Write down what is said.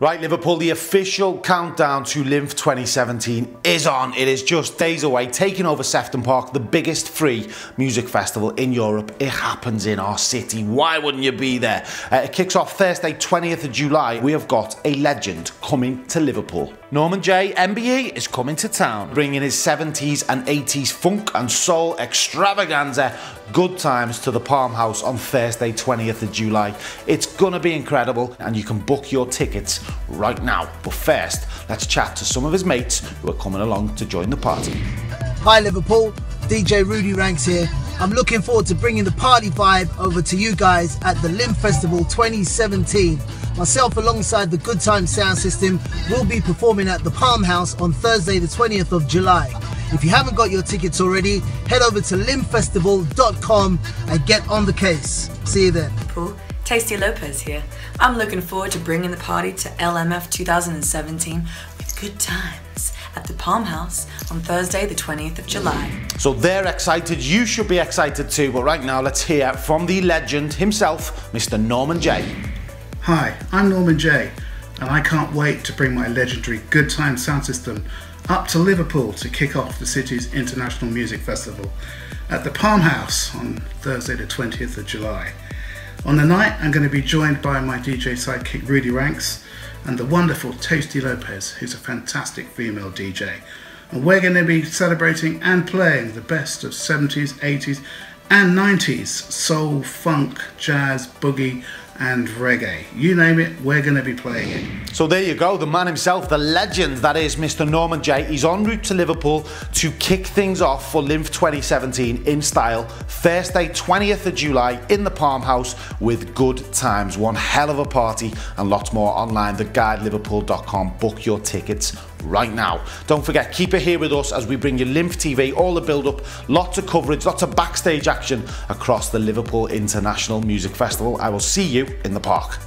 Right, Liverpool, the official countdown to LIMF 2017 is on. It is just days away, taking over Sefton Park, the biggest free music festival in Europe. It happens in our city. Why wouldn't you be there? Uh, it kicks off Thursday, 20th of July. We have got a legend coming to Liverpool. Norman Jay, MBE, is coming to town, bringing his 70s and 80s funk and soul extravaganza good times to the Palm House on Thursday, 20th of July. It's gonna be incredible, and you can book your tickets right now. But first, let's chat to some of his mates who are coming along to join the party. Hi Liverpool, DJ Rudy Ranx here. I'm looking forward to bringing the party vibe over to you guys at the LIMF Festival 2017. Myself, alongside the Good Time Sound System, will be performing at the Palm House on Thursday, the 20th of July. If you haven't got your tickets already, head over to limfestival.com and get on the case. See you then. Paul, Tasty Lopez here. I'm looking forward to bringing the party to LMF 2017 with good times at the Palm House on Thursday, the 20th of July. So they're excited, you should be excited too, but right now let's hear from the legend himself, Mr. Norman Jay. Hi, I'm Norman Jay, and I can't wait to bring my legendary Good Time sound system up to Liverpool to kick off the city's International Music Festival at the Palm House on Thursday, the 20th of July. On the night, I'm going to be joined by my DJ sidekick Rudy Ranx and the wonderful Tasty Lopez, who's a fantastic female DJ. And we're going to be celebrating and playing the best of 70s, 80s, and 90s soul, funk, jazz, boogie, and reggae. You name it, we're going to be playing it. So there you go, the man himself, the legend that is Mr. Norman Jay. He's en route to Liverpool to kick things off for LIMF 2017 in style. Thursday, 20th of July in the Palm House with good times. One hell of a party and lots more online. TheGuideLiverpool.com. Book your tickets right now. Don't forget, keep it here with us as we bring you LIMF TV, all the build up, lots of coverage, lots of backstage action across the Liverpool International Music Festival. I will see you in the park.